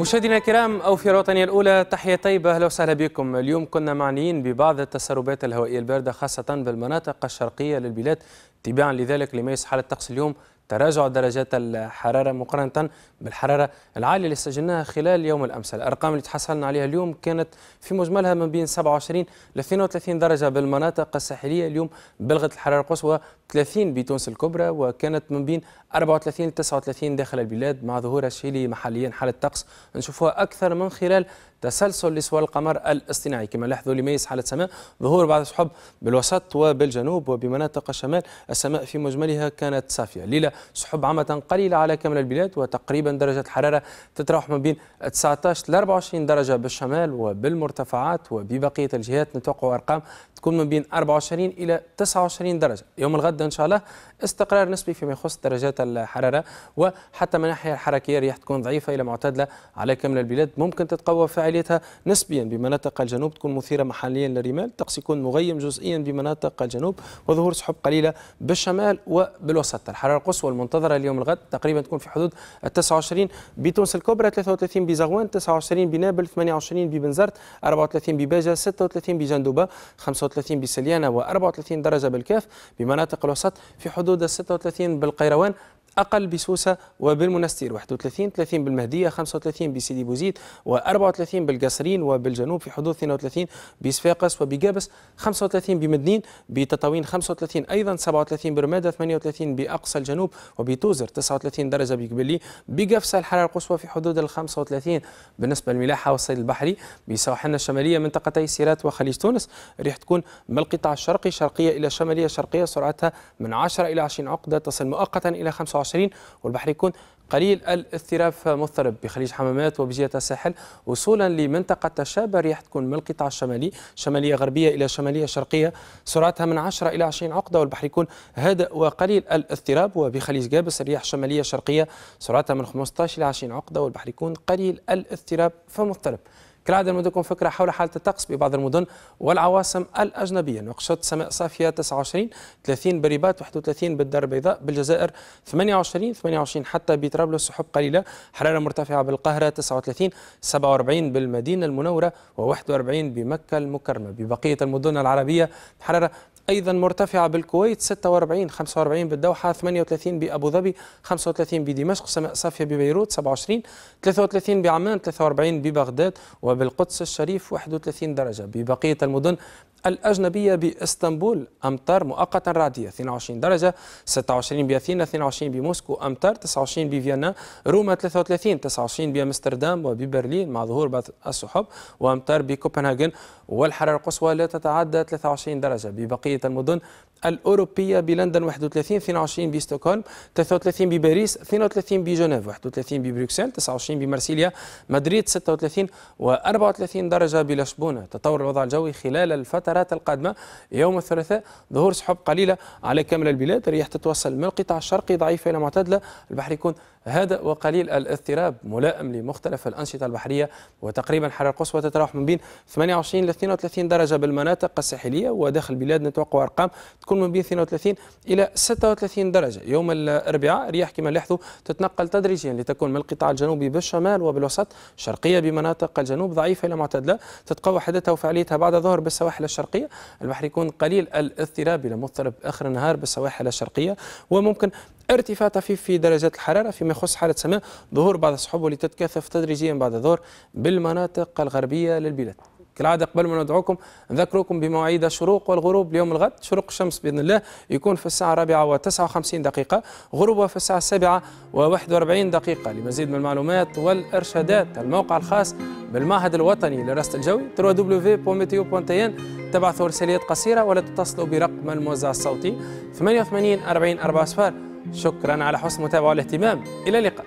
مشاهدينا الكرام أو في الوطنيه الأولى تحية طيبة أهلا وسهلا بكم. اليوم كنا معنيين ببعض التسربات الهوائية الباردة خاصة بالمناطق الشرقية للبلاد. تباعا لذلك لما حالة الطقس اليوم تراجع درجات الحرارة مقارنة بالحرارة العالية اللي سجلناها خلال يوم الأمس. الأرقام اللي تحصلنا عليها اليوم كانت في مجملها من بين 27 ل 32 درجة بالمناطق الساحلية اليوم بلغت الحرارة القصوى 30 بتونس الكبرى وكانت من بين 34 ل 39 داخل البلاد مع ظهور الشيلي محليا. حالة طقس نشوفوها أكثر من خلال تسلسل لسوى القمر الاصطناعي. كما لاحظوا لميز حالة سماء ظهور بعض السحب بالوسط وبالجنوب وبمناطق الشمال. السماء في مجملها كانت صافية. ليلة سحب عامة قليلة على كامل البلاد وتقريبا درجة الحرارة تتراوح ما بين 19 ل 24 درجة بالشمال وبالمرتفعات. وببقية الجهات نتوقع أرقام تكون من بين 24 إلى 29 درجة. يوم الغد إن شاء الله استقرار نسبي فيما يخص درجات الحرارة وحتى من الناحية الحركية رياح تكون ضعيفة إلى معتدلة على كامل البلاد. ممكن تتقوى فعاليتها نسبيا بمناطق الجنوب تكون مثيرة محليا للرمال الطقس يكون مغيم جزئيا بمناطق الجنوب وظهور سحب قليلة بالشمال وبالوسط. الحرارة القصوى المنتظرة اليوم الغد تقريبا تكون في حدود ال 29 بتونس الكبرى 33 بزغوان 29 بنابل 28 ببنزرت 34 بباجة 36 بجندوبة 35 بسليانة و34 درجة بالكاف بمناطق الوسط في حدود 36 بالقيروان. أقل بسوسة وبالمنستير. 31 30 بالمهدية 35 بسيدي بوزيد و34 بالقصرين وبالجنوب في حدود 32 بصفاقس وبقابس 35 بمدنين بتطاوين 35 أيضا 37 برمادة 38 بأقصى الجنوب وبتوزر 39 درجة بقبلي بقفصة الحرارة القصوى في حدود ال 35 بالنسبة للملاحة والصيد البحري بسواحلنا الشمالية منطقتي سيرات وخليج تونس ريح تكون من القطاع الشرقي شرقية إلى شمالية شرقية سرعتها من 10 إلى 20 عقدة تصل مؤقتا إلى 25 25 والبحر يكون قليل الاضطراب مضطرب بخليج حمامات وبجهة الساحل وصولا لمنطقة الشابة رياح تكون من القطاع الشمالي شمالية غربية إلى شمالية شرقية سرعتها من 10 إلى 20 عقدة والبحر يكون هادئ وقليل الاضطراب وبخليج قابس رياح شمالية شرقية سرعتها من 15 إلى 20 عقدة والبحر يكون قليل الاضطراب فمضطرب. كالعادة نمدكم فكرة حول حالة الطقس ببعض المدن والعواصم الأجنبية. نقشط سماء صافية 29 30 بريبات 31 بالدار البيضاء بالجزائر 28 28 حتى بطرابلس سحب قليلة. حرارة مرتفعة بالقاهرة 39 47 بالمدينة المنورة و41 بمكة المكرمة. ببقية المدن العربية حرارة أيضا مرتفعة بالكويت 46 45 بالدوحة 38 بابو ظبي 35 بدمشق سماء صافية ببيروت 27 33 بعمان 43 ببغداد وبالقدس الشريف 31 درجة. ببقية المدن الأجنبية بإسطنبول أمطار مؤقتا رعدية 22 درجة 26 بأثينا 22 بموسكو أمطار 29 بفيينا روما 33 29 بأمستردام وببرلين مع ظهور بعض السحب وأمطار بكوبنهاجن والحرارة القصوى لا تتعدى 23 درجة. ببقية المدن الأوروبية بلندن 31 22 بستوكهولم 33 بباريس 32 بجنيف 31 ببروكسل 29 بمارسيليا مدريد 36 و34 درجة بلشبونة. تطور الوضع الجوي خلال الفترات القادمة. يوم الثلاثاء ظهور سحب قليلة على كامل البلاد. الرياح تتوصل من القطاع الشرقي ضعيفة إلى معتدلة. البحر يكون هادئ وقليل الاضطراب ملائم لمختلف الأنشطة البحرية وتقريبا حرارة قصوى تتراوح من بين 28 ل 32 درجة بالمناطق الساحلية وداخل البلاد نتوقع أرقام تكون من بين 32 إلى 36 درجة. يوم الأربعاء رياح كما لاحظوا تتنقل تدريجيا لتكون من القطاع الجنوبي بالشمال وبالوسط شرقية بمناطق الجنوب ضعيفة إلى معتدلة تتقوى حدتها وفعاليتها بعد الظهر بالسواحل الشرقية. البحر يكون قليل الاضطراب إلى مضطرب آخر النهار بالسواحل الشرقية وممكن ارتفاع طفيف في درجات الحرارة فيما يخص حالة سماء ظهور بعض السحب واللي تتكاثف تدريجيا بعد الظهر بالمناطق الغربية للبلاد. كالعادة قبل ما ندعوكم نذكركم بمواعيد الشروق والغروب اليوم الغد. شروق الشمس بإذن الله يكون في الساعة الرابعة و59 دقيقة غروبها في الساعة السابعة و41 دقيقة. لمزيد من المعلومات والإرشادات الموقع الخاص بالمعهد الوطني للرصد الجوي www.meteo.tn تبعثوا رساليات قصيرة ولا تتصلوا برقم الموزع الصوتي 88 40 4 صفار شكرا على حسن المتابعه والاهتمام. إلى اللقاء.